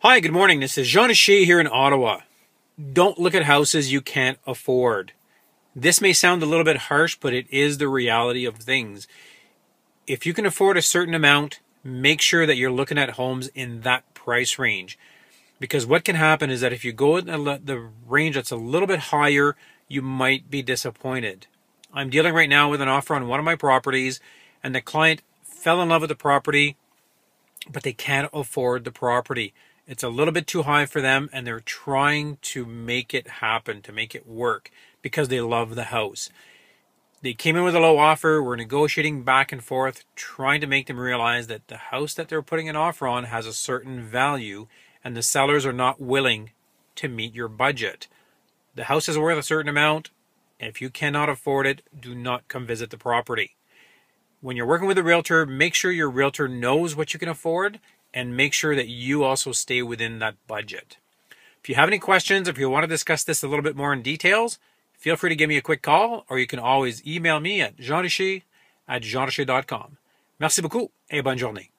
Hi, good morning. This is Jean Richer here in Ottawa. Don't look at houses you can't afford. This may sound a little bit harsh, but it is the reality of things. If you can afford a certain amount, make sure that you're looking at homes in that price range. Because what can happen is that if you go in the range that's a little bit higher, you might be disappointed. I'm dealing right now with an offer on one of my properties, and the client fell in love with the property, but they can't afford the property. It's a little bit too high for them, and they're trying to make it happen, to make it work, because they love the house. They came in with a low offer. We're negotiating back and forth, trying to make them realize that the house that they're putting an offer on has a certain value, and the sellers are not willing to meet your budget. The house is worth a certain amount. If you cannot afford it, do not come visit the property. When you're working with a realtor, make sure your realtor knows what you can afford and make sure that you also stay within that budget. If you have any questions, if you want to discuss this a little bit more in details, feel free to give me a quick call or you can always email me at jeanricher at jeanricher.com. Merci beaucoup et bonne journée.